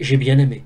J'ai bien aimé.